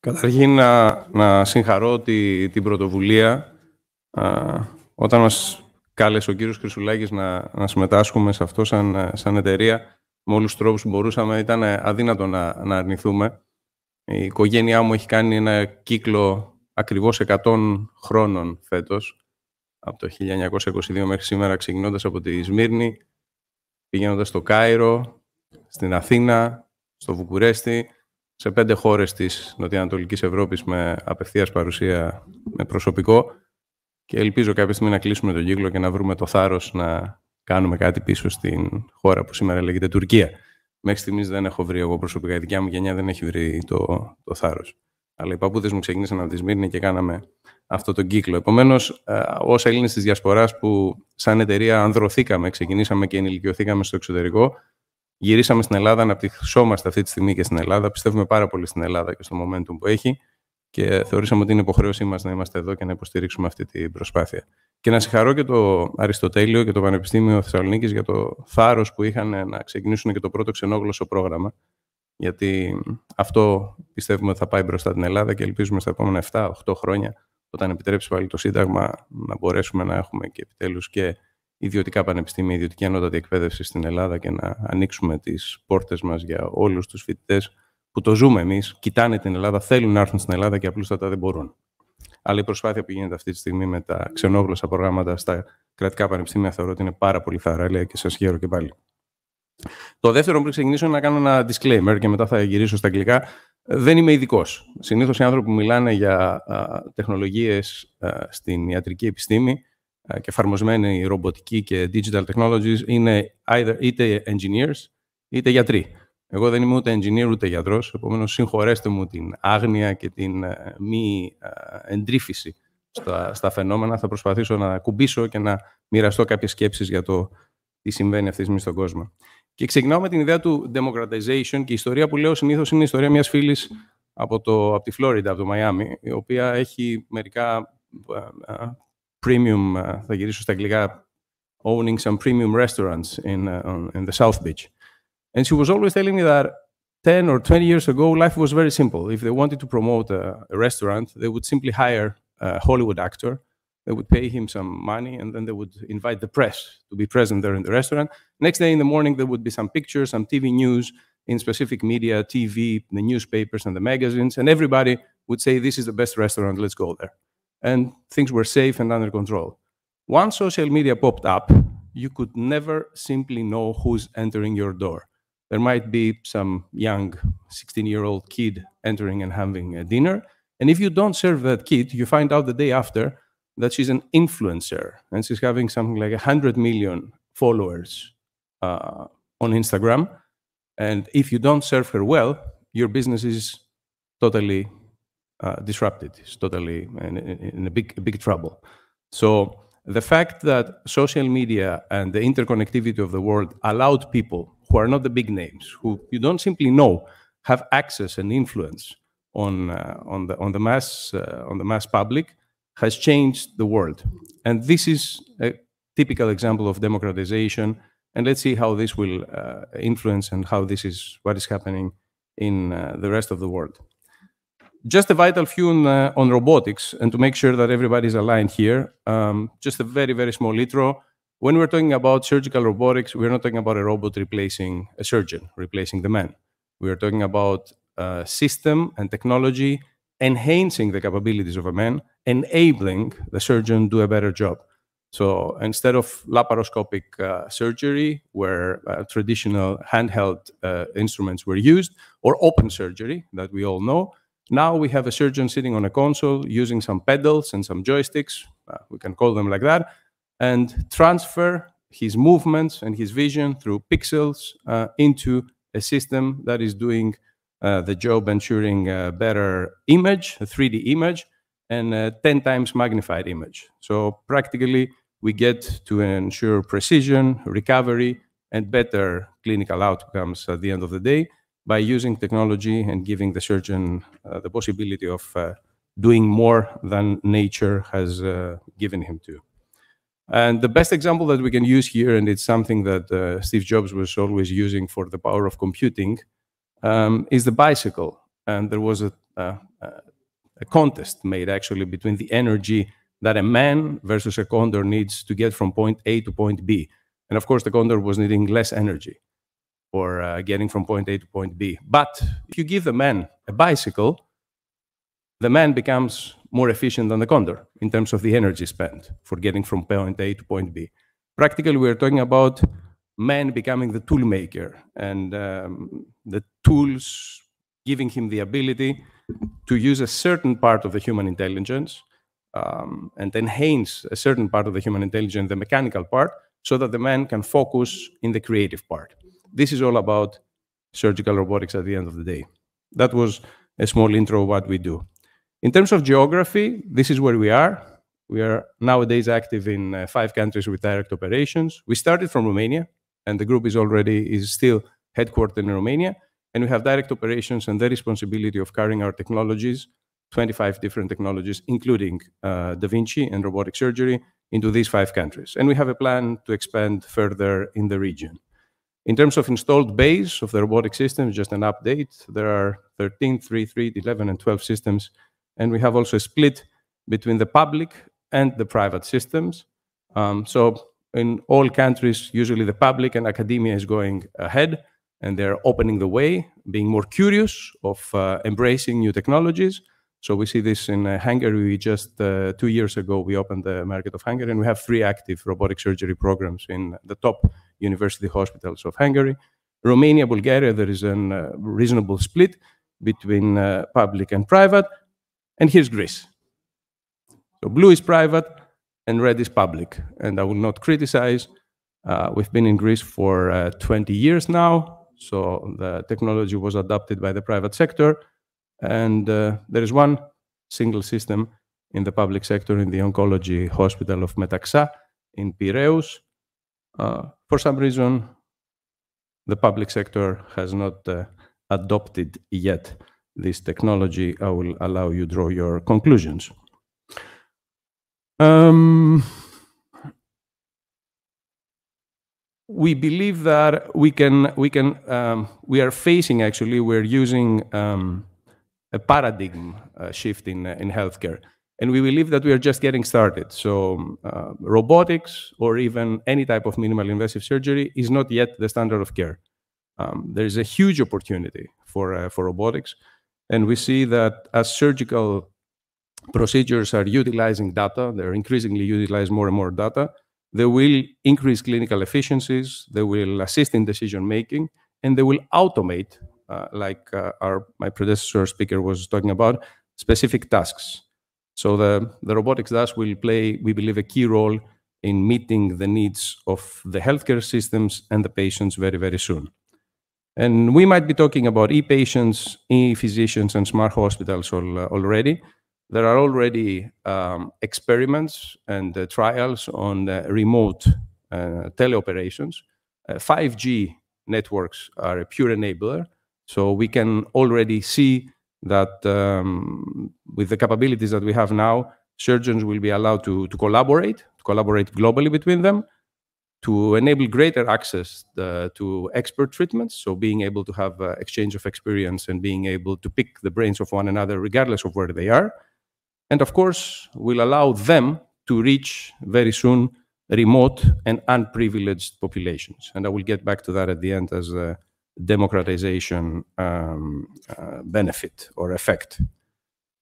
Καταρχήν να, να συγχαρώ τη, την πρωτοβουλία α, όταν μας κάλεσε ο κύριος Χρυσουλάκης να, να συμμετάσχουμε σε αυτό σαν, σαν εταιρεία με όλους τους τρόπους που μπορούσαμε. Ήταν αδύνατο να, να αρνηθούμε. Η οικογένειά μου έχει κάνει ένα κύκλο ακριβώς 100 χρόνων φέτος, από το 1922 μέχρι σήμερα, ξεκινώντας από τη Σμύρνη, πηγαίνοντας στο Κάιρο, στην Αθήνα, στο Βουκουρέστι, σε πέντε χώρες της Νοτιοανατολικής Ευρώπης με απευθείας παρουσία με προσωπικό και ελπίζω κάποια στιγμή να κλείσουμε τον κύκλο και να βρούμε το θάρρος να κάνουμε κάτι πίσω στην χώρα που σήμερα λέγεται Τουρκία. Μέχρι στιγμής δεν έχω βρει εγώ προσωπικά. Η δικιά μου γενιά δεν έχει βρει το, το θάρρος. Αλλά οι παππούδες μου ξεκίνησαν από τη Σμύρνη και κάναμε αυτό τον κύκλο. Επομένως, ως Έλληνες της Διασποράς που σαν εταιρεία ανδρωθήκαμε, ξεκινήσαμε και ενηλικιωθήκαμε στο εξωτερικό, γυρίσαμε στην Ελλάδα, αναπτυχσόμαστε αυτή τη στιγμή και στην Ελλάδα. Πιστεύουμε πάρα πολύ στην Ελλάδα και στο momentum που έχει και θεωρήσαμε ότι είναι υποχρέωσή μας να είμαστε εδώ και να υποστηρίξουμε αυτή την προσπάθεια. Και να συγχαρώ και το Αριστοτέλειο και το Πανεπιστήμιο Θεσσαλονίκης για το θάρρος που είχαν να ξεκινήσουν και το πρώτο ξενόγλωσσο πρόγραμμα. Γιατί αυτό πιστεύουμε ότι θα πάει μπροστά την Ελλάδα και ελπίζουμε στα επόμενα 7-8 χρόνια, όταν επιτρέψει πάλι το Σύνταγμα, να μπορέσουμε να έχουμε και επιτέλους και ιδιωτικά πανεπιστήμια, ιδιωτική ανώτατη εκπαίδευση στην Ελλάδα και να ανοίξουμε τις πόρτες μας για όλους τους φοιτητές που το ζούμε εμείς, κοιτάνε την Ελλάδα, θέλουν να έρθουν στην Ελλάδα και απλούστατα δεν μπορούν. Αλλά η προσπάθεια που γίνεται αυτή τη στιγμή με τα ξενόγλωσσα προγράμματα στα κρατικά πανεπιστήμια θεωρώ ότι είναι πάρα πολύ θαραλέα και σας χαίρω και πάλι. Το δεύτερο που ξεκινήσω είναι να κάνω ένα disclaimer και μετά θα γυρίσω στα αγγλικά. Δεν είμαι ειδικός. Συνήθως οι άνθρωποι που μιλάνε για τεχνολογίες στην ιατρική επιστήμη και εφαρμοσμένη ρομποτική και digital technologies είναι either, είτε engineers είτε γιατροί. Εγώ δεν είμαι ούτε engineer ούτε γιατρός, επομένως συγχωρέστε μου την άγνοια και την ε, μη ε, εντρίφηση στα, στα φαινόμενα. Θα προσπαθήσω να κουμπίσω και να μοιραστώ κάποιες σκέψεις για το τι συμβαίνει αυτή τη στιγμή στον κόσμο. Και ξεκινάω με την ιδέα του democratization και η ιστορία που λέω συνήθως είναι η ιστορία μιας φίλης από, το, από τη Φλόριντα, από το Μαϊάμι, η οποία έχει μερικά uh, premium, uh, θα γυρίσω στα αγγλικά, owning some premium restaurants in, uh, in the South Beach. And she was always telling me that 10 or 20 years ago, life was very simple. If they wanted to promote a, a restaurant, they would simply hire a Hollywood actor. They would pay him some money, and then they would invite the press to be present there in the restaurant. Next day in the morning, there would be some pictures, some TV news in specific media, TV, the newspapers, and the magazines, and everybody would say, This is the best restaurant, let's go there. And things were safe and under control. Once social media popped up, you could never simply know who's entering your door there might be some young 16 year old kid entering and having a dinner. And if you don't serve that kid, you find out the day after that she's an influencer and she's having something like 100 million followers uh, on Instagram. And if you don't serve her well, your business is totally uh, disrupted. It's totally in, in a big, big trouble. So the fact that social media and the interconnectivity of the world allowed people who are not the big names, who you don't simply know, have access and influence on uh, on the on the mass uh, on the mass public, has changed the world. And this is a typical example of democratization. And let's see how this will uh, influence and how this is what is happening in uh, the rest of the world. Just a vital few on, uh, on robotics, and to make sure that everybody is aligned here, um, just a very, very small intro when we're talking about surgical robotics, we're not talking about a robot replacing a surgeon, replacing the man. We are talking about a system and technology enhancing the capabilities of a man, enabling the surgeon to do a better job. So instead of laparoscopic uh, surgery, where uh, traditional handheld uh, instruments were used, or open surgery that we all know, now we have a surgeon sitting on a console using some pedals and some joysticks, uh, we can call them like that, and transfer his movements and his vision through pixels uh, into a system that is doing uh, the job ensuring a better image, a 3D image, and a 10 times magnified image. So practically, we get to ensure precision, recovery, and better clinical outcomes at the end of the day by using technology and giving the surgeon uh, the possibility of uh, doing more than nature has uh, given him to. And the best example that we can use here, and it's something that uh, Steve Jobs was always using for the power of computing, um, is the bicycle. And there was a, a contest made actually between the energy that a man versus a condor needs to get from point A to point B. And of course, the condor was needing less energy for uh, getting from point A to point B. But if you give the man a bicycle, the man becomes more efficient than the condor in terms of the energy spent for getting from point A to point B. Practically, we're talking about man becoming the tool maker and um, the tools giving him the ability to use a certain part of the human intelligence um, and enhance a certain part of the human intelligence, the mechanical part, so that the man can focus in the creative part. This is all about surgical robotics at the end of the day. That was a small intro of what we do. In terms of geography, this is where we are. We are nowadays active in uh, five countries with direct operations. We started from Romania, and the group is already is still headquartered in Romania, and we have direct operations and the responsibility of carrying our technologies 25 different technologies, including uh, Da Vinci and robotic surgery, into these five countries. And we have a plan to expand further in the region. In terms of installed base of the robotic systems, just an update, there are 13, 3, 3, 11, and 12 systems. And we have also a split between the public and the private systems. Um, so in all countries, usually the public and academia is going ahead and they're opening the way, being more curious of uh, embracing new technologies. So we see this in uh, Hungary. We just uh, two years ago, we opened the market of Hungary, and we have three active robotic surgery programs in the top university hospitals of Hungary. Romania, Bulgaria, there is a uh, reasonable split between uh, public and private. And here's Greece. So blue is private and red is public. And I will not criticize. Uh, we've been in Greece for uh, 20 years now. So the technology was adopted by the private sector and uh, there is one single system in the public sector in the oncology hospital of Metaxa in Piraeus. Uh, for some reason, the public sector has not uh, adopted yet this technology. I will allow you draw your conclusions. Um, we believe that we can, we can, um, we are facing actually, we're using um, a paradigm uh, shift in, uh, in healthcare. And we believe that we are just getting started. So uh, robotics or even any type of minimal invasive surgery is not yet the standard of care. Um, there is a huge opportunity for, uh, for robotics. And we see that as surgical procedures are utilizing data, they're increasingly utilizing more and more data, they will increase clinical efficiencies, they will assist in decision making, and they will automate uh, like uh, our my predecessor speaker was talking about, specific tasks. So the, the robotics thus will play, we believe, a key role in meeting the needs of the healthcare systems and the patients very, very soon. And we might be talking about e-patients, e-physicians, and smart hospitals all, uh, already. There are already um, experiments and uh, trials on uh, remote uh, teleoperations. 5G networks are a pure enabler. So we can already see that um, with the capabilities that we have now, surgeons will be allowed to, to collaborate, to collaborate globally between them, to enable greater access uh, to expert treatments. So being able to have uh, exchange of experience and being able to pick the brains of one another regardless of where they are. And of course, will allow them to reach very soon remote and unprivileged populations. And I will get back to that at the end as uh, democratization um, uh, benefit or effect.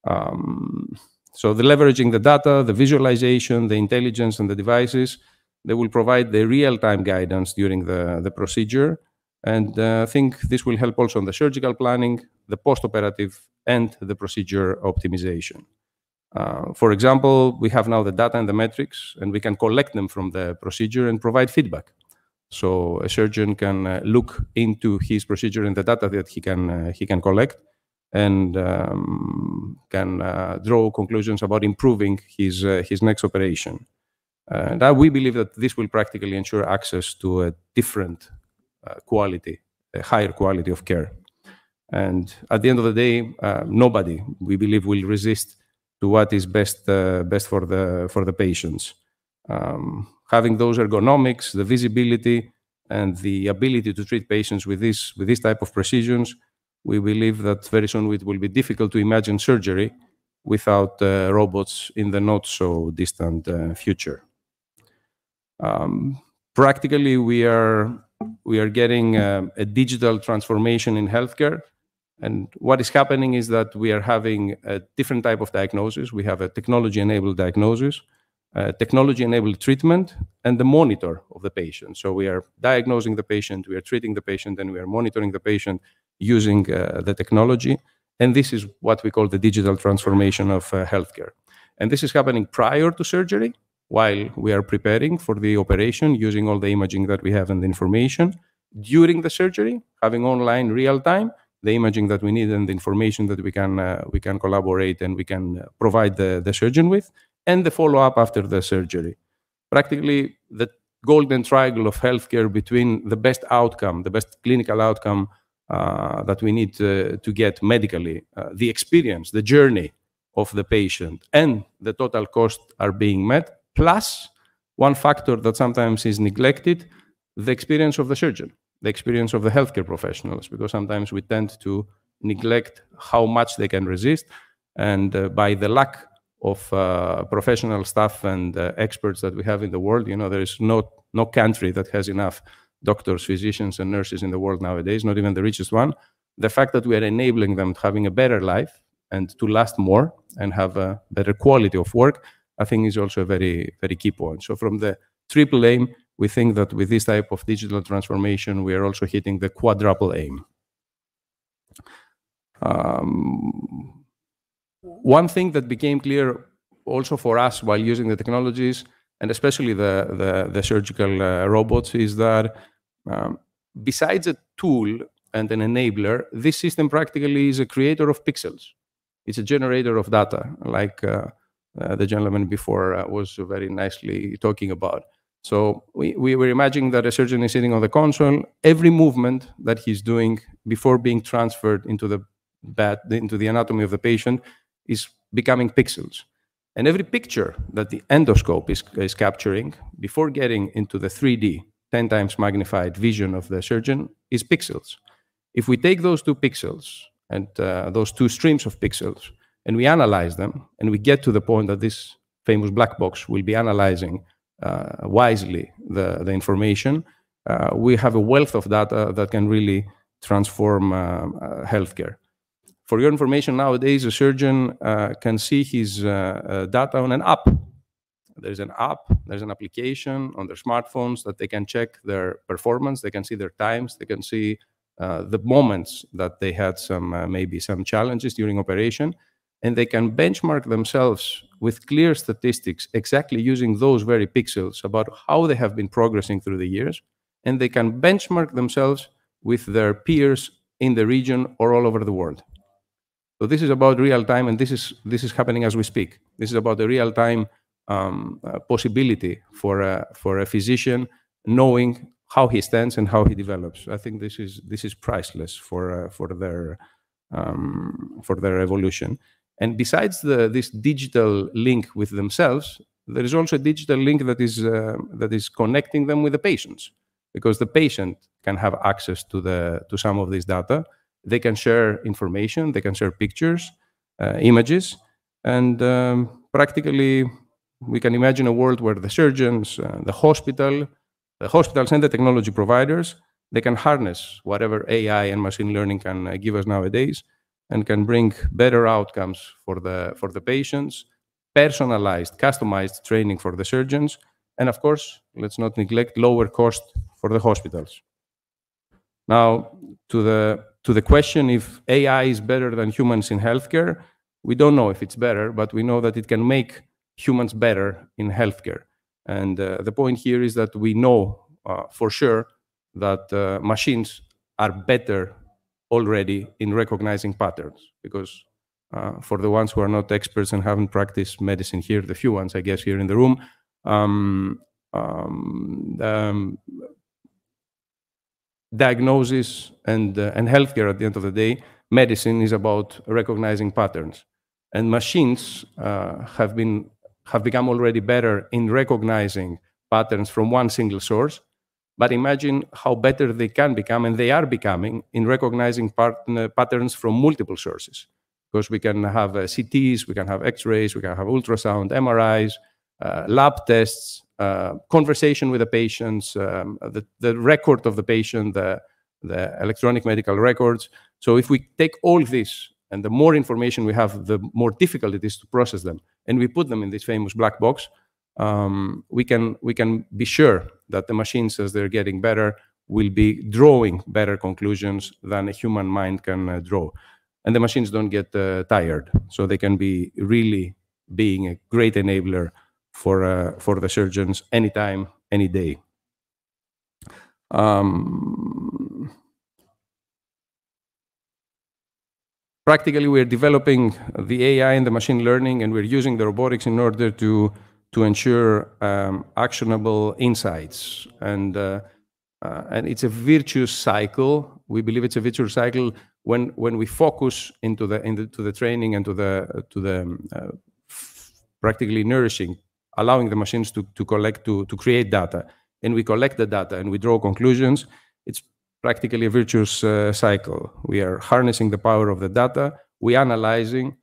Um, so the leveraging the data, the visualization, the intelligence and the devices, they will provide the real-time guidance during the, the procedure. And uh, I think this will help also on the surgical planning, the post-operative, and the procedure optimization. Uh, for example, we have now the data and the metrics, and we can collect them from the procedure and provide feedback. So a surgeon can uh, look into his procedure and the data that he can uh, he can collect, and um, can uh, draw conclusions about improving his uh, his next operation. And we believe that this will practically ensure access to a different uh, quality, a higher quality of care. And at the end of the day, uh, nobody, we believe, will resist to what is best best for the for the patients. Um, having those ergonomics, the visibility, and the ability to treat patients with this, with this type of precisions we believe that very soon it will be difficult to imagine surgery without uh, robots in the not so distant uh, future. Um, practically, we are we are getting uh, a digital transformation in healthcare. And what is happening is that we are having a different type of diagnosis. We have a technology-enabled diagnosis, technology-enabled treatment, and the monitor of the patient. So we are diagnosing the patient, we are treating the patient, and we are monitoring the patient using uh, the technology. And this is what we call the digital transformation of uh, healthcare. And this is happening prior to surgery, while we are preparing for the operation using all the imaging that we have and the information. During the surgery, having online real time, the imaging that we need and the information that we can uh, we can collaborate and we can uh, provide the surgeon with, and the follow up after the surgery. Practically, the golden triangle of healthcare between the best outcome, the best clinical outcome uh, that we need to, to get medically, uh, the experience, the journey of the patient, and the total cost are being met. Plus, one factor that sometimes is neglected the experience of the surgeon, the experience of the healthcare professionals, because sometimes we tend to neglect how much they can resist. And uh, by the lack of uh, professional staff and uh, experts that we have in the world, you know, there is no, no country that has enough doctors, physicians, and nurses in the world nowadays, not even the richest one. The fact that we are enabling them to having a better life and to last more and have a better quality of work, I think is also a very, very key point. So from the triple aim, we think that with this type of digital transformation, we are also hitting the quadruple aim. Um, one thing that became clear also for us while using the technologies, and especially the, the, the surgical uh, robots, is that um, besides a tool and an enabler, this system practically is a creator of pixels. It's a generator of data, like uh, uh, the gentleman before uh, was very nicely talking about. So we, we were imagining that a surgeon is sitting on the console. Every movement that he's doing before being transferred into the bed, into the anatomy of the patient, is becoming pixels. And every picture that the endoscope is, is capturing before getting into the 3D 10 times magnified vision of the surgeon is pixels. If we take those two pixels and uh, those two streams of pixels and we analyze them and we get to the point that this famous black box will be analyzing uh, wisely the, the information, uh, we have a wealth of data that can really transform uh, uh, healthcare. For your information, nowadays a surgeon uh, can see his data on an app. There's an app, there's an application on their smartphones that they can check their performance, they can see their times, they can see uh, the moments that they had some uh, maybe some challenges during operation, and they can benchmark themselves with clear statistics exactly using those very pixels about how they have been progressing through the years, and they can benchmark themselves with their peers in the region or all over the world. So this is about real time, and this is this is happening as we speak. This is about the real time um, possibility for a, for a physician knowing how he stands and how he develops. I think this is this is priceless for uh, for their um, for their evolution. And besides the, this digital link with themselves, there is also a digital link that is uh, that is connecting them with the patients, because the patient can have access to the to some of this data. They can share information, they can share pictures, uh, images, and um, practically we can imagine a world where the surgeons, uh, the hospital, the hospitals and the technology providers, they can harness whatever AI and machine learning can uh, give us nowadays and can bring better outcomes for the, for the patients, personalized, customized training for the surgeons, and of course, let's not neglect lower cost for the hospitals. Now, to the, to the question if AI is better than humans in healthcare, we don't know if it's better, but we know that it can make humans better in healthcare. And uh, the point here is that we know uh, for sure that uh, machines are better already in recognizing patterns because uh, for the ones who are not experts and haven't practiced medicine here, the few ones, I guess, here in the room, um, um, um, diagnosis and, uh, and healthcare at the end of the day, medicine is about recognizing patterns. And machines uh, have been have become already better in recognizing patterns from one single source. but imagine how better they can become, and they are becoming, in recognizing patterns from multiple sources. Because we can have uh, CTs, we can have X-rays, we can have ultrasound, MRIs, lab tests, uh, conversation with the patients, um, the, the record of the patient, the, the electronic medical records. So if we take all this, and the more information we have, the more difficult it is to process them, and we put them in this famous black box, um, we can we can be sure that the machines, as they're getting better, will be drawing better conclusions than a human mind can uh, draw, and the machines don't get uh, tired, so they can be really being a great enabler for uh, for the surgeons anytime, any day. Um, practically, we're developing the AI and the machine learning, and we're using the robotics in order to to ensure um, actionable insights. And, uh, uh, and it's a virtuous cycle. We believe it's a virtuous cycle when, when we focus into the, into the training and to the, to the uh, practically nourishing, allowing the machines to, to collect, to, to create data. And we collect the data and we draw conclusions. It's practically a virtuous uh, cycle. We are harnessing the power of the data, we analyzing,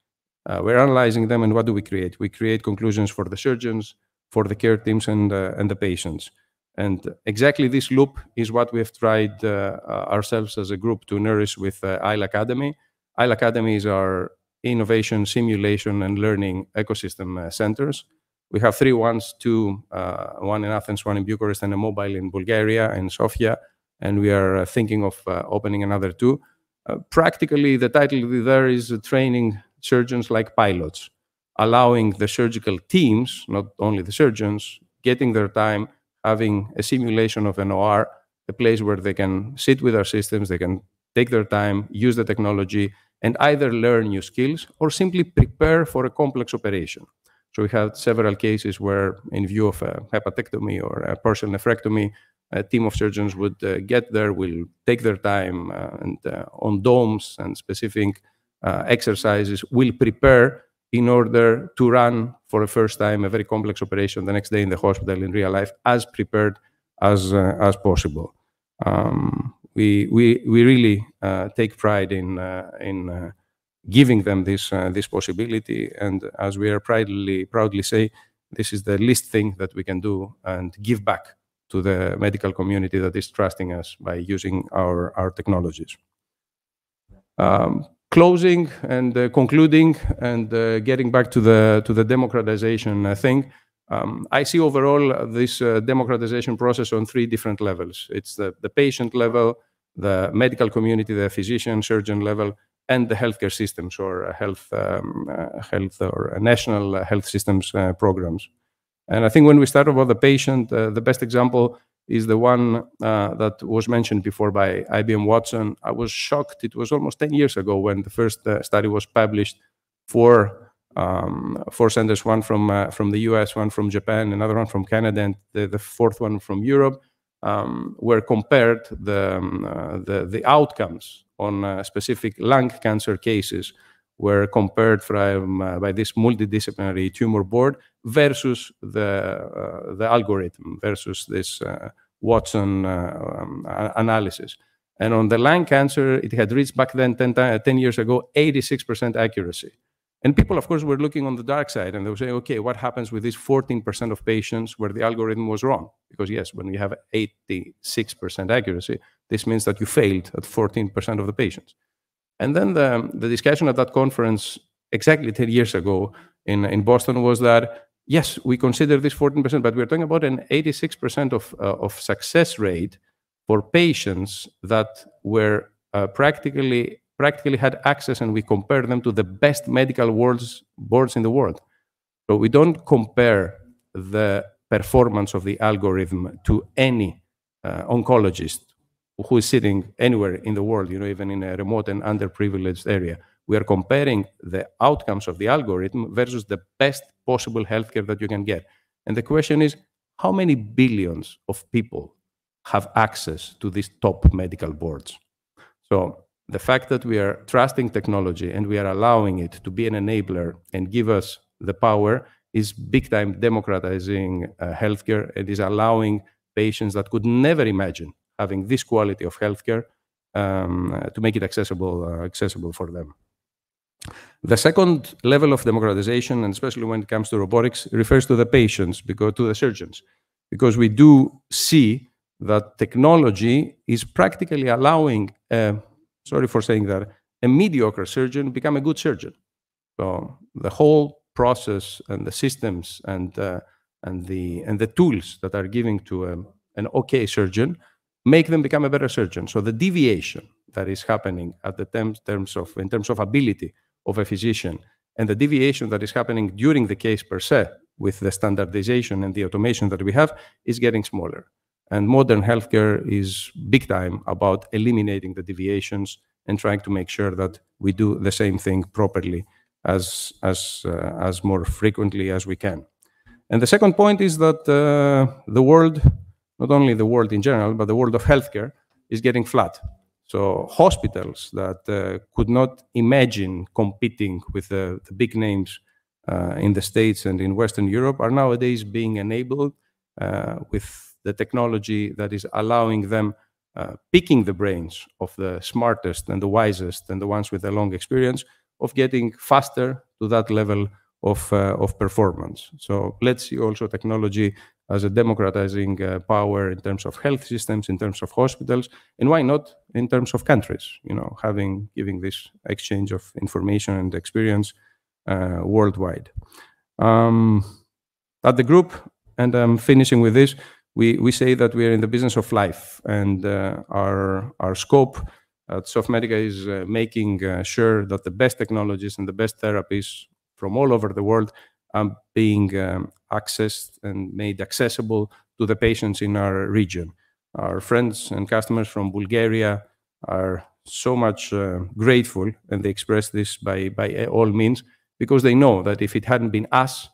uh, we're analyzing them, and what do we create? We create conclusions for the surgeons, for the care teams, and, uh, and the patients. And exactly this loop is what we have tried uh, ourselves as a group to nourish with uh, Academy. ISLE Academy is our innovation, simulation, and learning ecosystem uh, centers. We have three ones, two, uh, one in Athens, one in Bucharest, and a mobile in Bulgaria and Sofia. And we are uh, thinking of uh, opening another two. Uh, practically, the title there is training surgeons like pilots, allowing the surgical teams, not only the surgeons, getting their time, having a simulation of an OR, a place where they can sit with our systems, they can take their time, use the technology, and either learn new skills or simply prepare for a complex operation. So we had several cases where, in view of a hepatectomy or a partial nephrectomy, a team of surgeons would uh, get there, will take their time uh, and uh, on DOMs and specific uh, exercises will prepare in order to run for the first time a very complex operation the next day in the hospital in real life as prepared as uh, as possible. Um, we we we really uh, take pride in in giving them this uh, this possibility, and as we are proudly proudly say, this is the least thing that we can do and give back to the medical community that is trusting us by using our our technologies. Um, closing and uh, concluding and uh, getting back to the to the democratization uh, thing, um, I see overall this uh, democratization process on three different levels. It's the, the patient level, the medical community, the physician, surgeon level, and the healthcare systems or health, um, uh, health or national health systems programs. And I think when we start about the patient, the best example is the one uh, that was mentioned before by IBM Watson. I was shocked. It was almost 10 years ago when the first uh, study was published for um, four centers, one from uh, from the US, one from Japan, another one from Canada, and the, the fourth one from Europe, um, were compared the, um, uh, the, the outcomes on uh, specific lung cancer cases were compared from, uh, by this multidisciplinary tumor board versus the, uh, the algorithm, versus this uh, Watson uh, um, analysis. And on the lung cancer, it had reached back then 10, 10 years ago 86% accuracy. And people, of course, were looking on the dark side and they were saying, okay, what happens with these 14% of patients where the algorithm was wrong? Because, yes, when you have 86% accuracy, this means that you failed at 14% of the patients. And then the, the discussion at that conference exactly 10 years ago in, in Boston was that, yes, we consider this 14%, but we're talking about an 86% of, uh, of success rate for patients that were uh, practically practically had access and we compare them to the best medical boards, boards in the world. So we don't compare the performance of the algorithm to any uh, oncologist who is sitting anywhere in the world, you know, even in a remote and underprivileged area. We are comparing the outcomes of the algorithm versus the best possible healthcare that you can get. And the question is, how many billions of people have access to these top medical boards? So the fact that we are trusting technology and we are allowing it to be an enabler and give us the power is big time democratizing uh, healthcare. It is allowing patients that could never imagine having this quality of healthcare um, to make it accessible, uh, accessible for them. The second level of democratization, and especially when it comes to robotics, refers to the patients, because to the surgeons, because we do see that technology is practically allowing, uh, sorry for saying that, a mediocre surgeon become a good surgeon. So the whole process and the systems and uh, and the and the tools that are giving to a, an okay surgeon make them become a better surgeon. So the deviation that is happening at the terms of in terms of ability of a physician and the deviation that is happening during the case per se with the standardization and the automation that we have is getting smaller. And modern healthcare is big time about eliminating the deviations and trying to make sure that we do the same thing properly as, as, uh, as more frequently as we can. And the second point is that uh, the world, not only the world in general, but the world of healthcare is getting flat. So hospitals that uh, could not imagine competing with the, the big names uh, in the States and in Western Europe are nowadays being enabled uh, with the technology that is allowing them uh, picking the brains of the smartest and the wisest and the ones with a long experience of getting faster to that level of, uh, of performance. So let's see also technology as a democratizing uh, power in terms of health systems, in terms of hospitals, and why not in terms of countries, you know, having, giving this exchange of information and experience uh, worldwide. Um, at the group, and I'm finishing with this, we, we say that we are in the business of life and uh, our, our scope at Sofmedica is uh, making uh, sure that the best technologies and the best therapies from all over the world are being um, accessed and made accessible to the patients in our region. Our friends and customers from Bulgaria are so much uh, grateful, and they express this by, by all means, because they know that if it hadn't been us,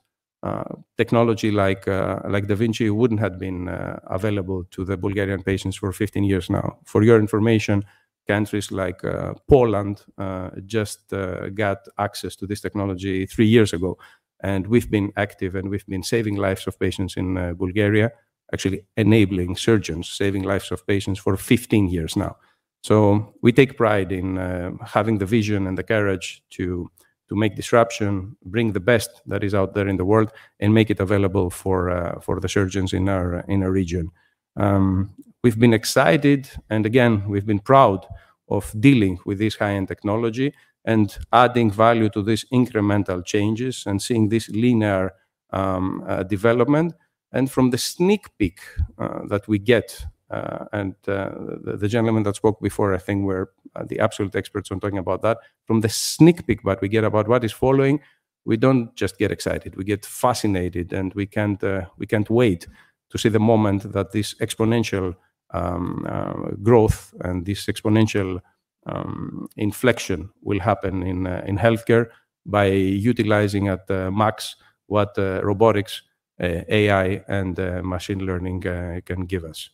technology like uh, like Da Vinci wouldn't have been uh, available to the Bulgarian patients for 15 years now. For your information, countries like uh, Poland uh, just uh, got access to this technology three years ago, and we've been active and we've been saving lives of patients in Bulgaria, actually enabling surgeons saving lives of patients for 15 years now. So we take pride in having the vision and the courage to to make disruption, bring the best that is out there in the world, and make it available for uh, for the surgeons in our in our region. Um, we've been excited, and again, we've been proud of dealing with this high-end technology and adding value to these incremental changes and seeing this linear um, uh, development. And from the sneak peek uh, that we get uh, and uh, the, the, gentleman that spoke before, I think, were the absolute experts on talking about that. From the sneak peek that we get about what is following, we don't just get excited; we get fascinated, and we can't we can't wait to see the moment that this exponential um, uh, growth and this exponential um, inflection will happen in uh, in healthcare by utilizing at uh, max what robotics, AI, and machine learning can give us.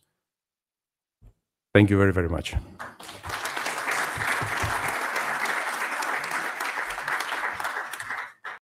Thank you very, very much.